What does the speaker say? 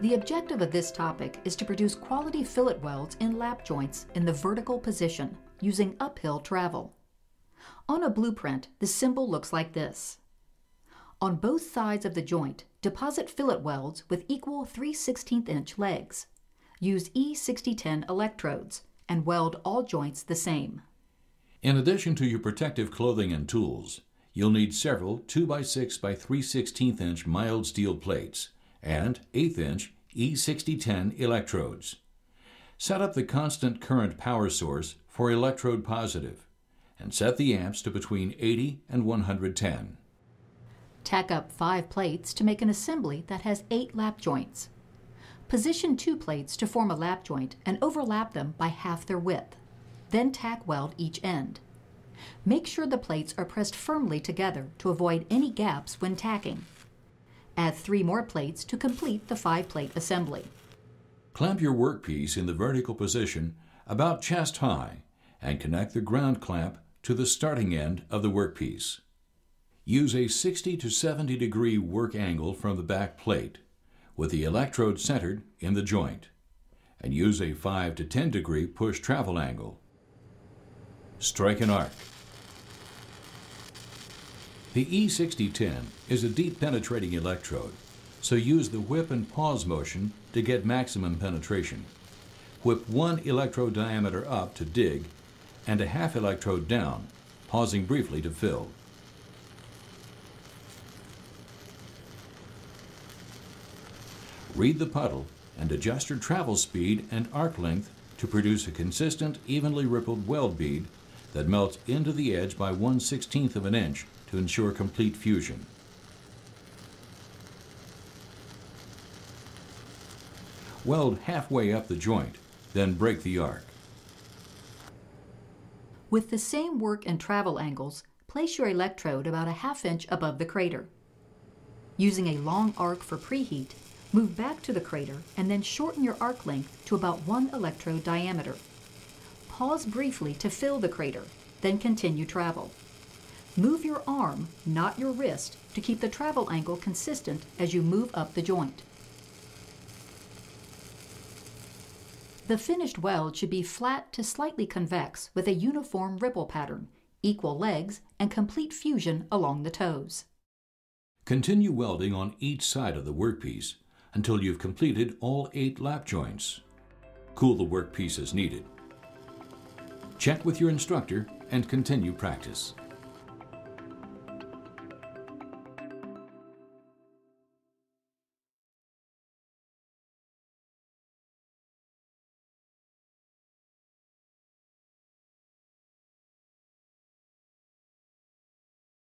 The objective of this topic is to produce quality fillet welds in lap joints in the vertical position using uphill travel. On a blueprint, the symbol looks like this. On both sides of the joint, deposit fillet welds with equal 3 16 inch legs. Use E6010 electrodes and weld all joints the same. In addition to your protective clothing and tools, you'll need several 2x6 by 3 16 inch mild steel plates and 8 inch E6010 electrodes. Set up the constant current power source for electrode positive and set the amps to between 80 and 110. Tack up five plates to make an assembly that has eight lap joints. Position two plates to form a lap joint and overlap them by half their width. Then tack weld each end. Make sure the plates are pressed firmly together to avoid any gaps when tacking. Add three more plates to complete the five plate assembly. Clamp your workpiece in the vertical position about chest high and connect the ground clamp to the starting end of the workpiece. Use a 60 to 70 degree work angle from the back plate with the electrode centered in the joint and use a 5 to 10 degree push travel angle. Strike an arc. The E6010 is a deep penetrating electrode, so use the whip and pause motion to get maximum penetration. Whip one electrode diameter up to dig and a half electrode down, pausing briefly to fill. Read the puddle and adjust your travel speed and arc length to produce a consistent, evenly rippled weld bead that melts into the edge by 1 16th of an inch to ensure complete fusion. Weld halfway up the joint, then break the arc. With the same work and travel angles, place your electrode about a half inch above the crater. Using a long arc for preheat, Move back to the crater and then shorten your arc length to about one electrode diameter. Pause briefly to fill the crater, then continue travel. Move your arm, not your wrist, to keep the travel angle consistent as you move up the joint. The finished weld should be flat to slightly convex with a uniform ripple pattern, equal legs, and complete fusion along the toes. Continue welding on each side of the workpiece until you've completed all eight lap joints. Cool the workpiece as needed. Check with your instructor and continue practice.